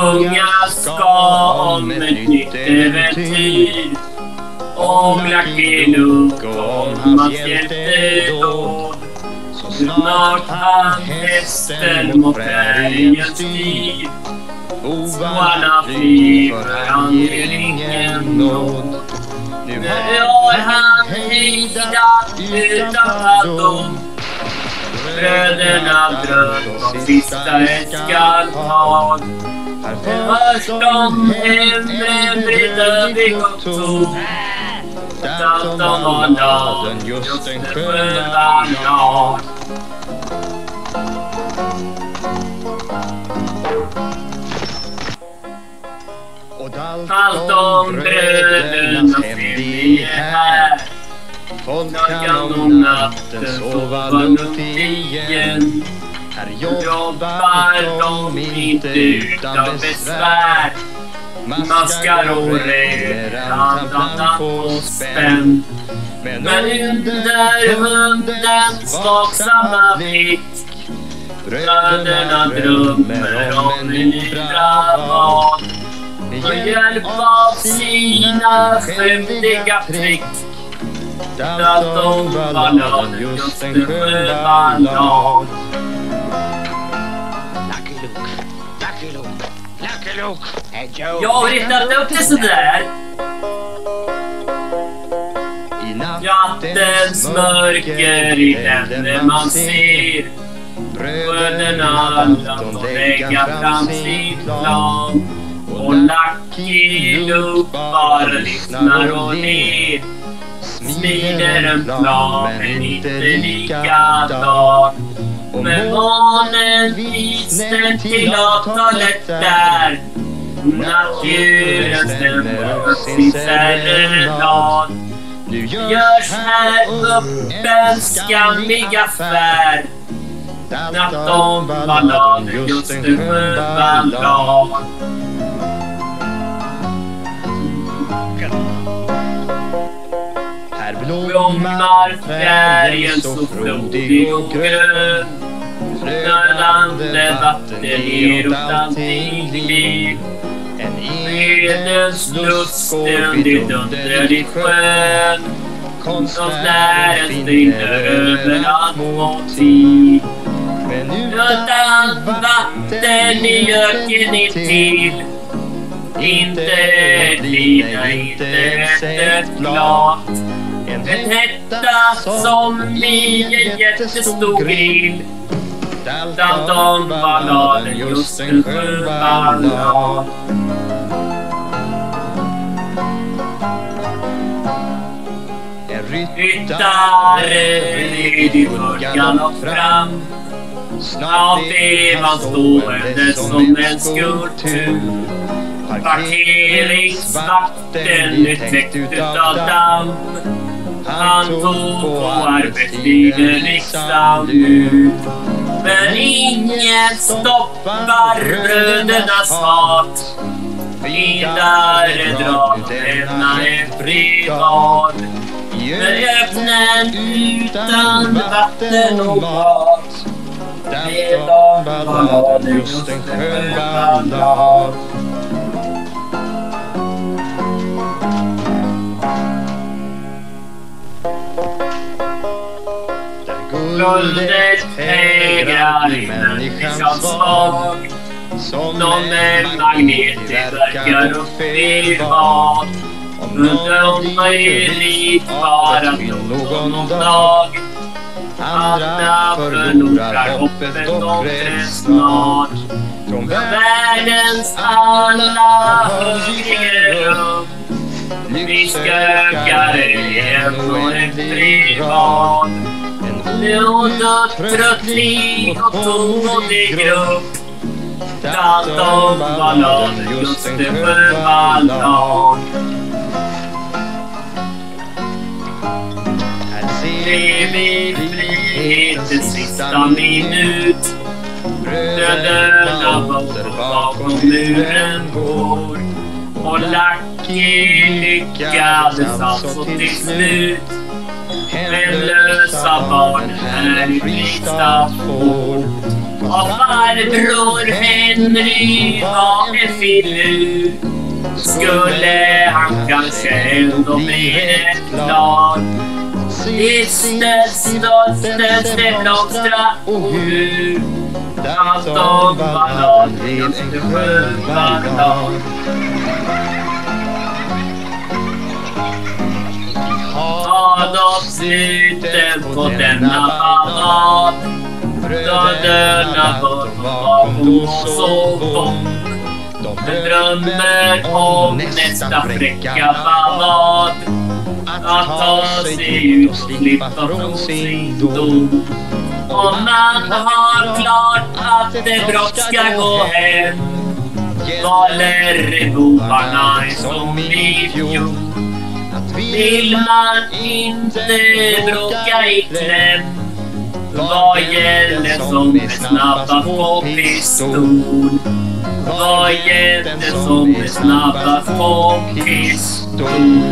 Sjunga ska om ett nytt äventyr. Om Lucky Luke och om hans hjältedåd. Så snart han hästen mot bergen styr. Bovarna flyr för han ger ingen nåd. Nu har han hejdat utan dom. Bröderna bröt och sista ett skall ta. Först äldre hemren brydde vi kontor. Där Datorn var laden just en sköna dag. Allt om brödernas hemlighet här. Folk kan om natten sova lugnt igen. Här jobbar de inte utan besvär. Maskar och redan på spänn. Men under hundens vaksamma blick Bröderna drömmer om en ny bravad med hjälp av sina skämdiga trick Datorballaden just en sjöballad Lucky Jag har ritat upp det sådär. Nattens mörker i henne man ser. Bröderna de lägga fram sin plan. Och Lucky Luke bara lyssnar och ler. Smider en plan men inte likadan Men barnen visste till avtalet där Naturen stämmer sin serenad. nu görs här upp en skammig affär. Nattomballaden, just en sjöballad. Här Blommar färgen så frodig och grön Flödande vatten ger åt allting liv. Fredens lust ständigt underligt skön. Konstnären sprinner över allt motiv Utan vatten i öken intill Inte ett lina, inte ett klart en hetta som blir en jättestor grill. Dalton-balladen, just en sjöballad Ryttare red i mörkan och fram. Snart är man stående som en skulptur. Parkeringsvakten är täckt utav damm. Han tog på arbetstiden riksdagen ut. Men ingen stoppar brödernas hat. Vidare drar denna är privat med öknen utan vatten och mat. Medan balladen just en skön ballad Guldet hägrar i människans smak Som en magnet det verkar upp i vad under möjligt bara någon dag. Andra förlorar hoppet om det snart. Från världens alla hungriga rum Viskökare igen och en privat En och trött lik och tålig grupp Dalton-balladen, just en sjöballad evig frihetens sista minut. Bröderna bakom muren går. och Lucky lyckades alltså till slut. Hemlösa barn här i Fristad får Och farbror Henry var en filur. Skulle han kanske ändå bli rätt glad. Ditt stöd, det blomstra och allt om ballad, ganska skön ballad. På denna ballad Bröderna bör bakom och sov De drömmer om nästa fräcka ballad. Att ta sig ut och slippa från sin dom. Om man har klart att det brått ska gå hem. Valer bovarna som i fjol vill man inte bråka i kläm Vad gäller som är snabbast på pistol? Vad gäller som är snabbast på pistol?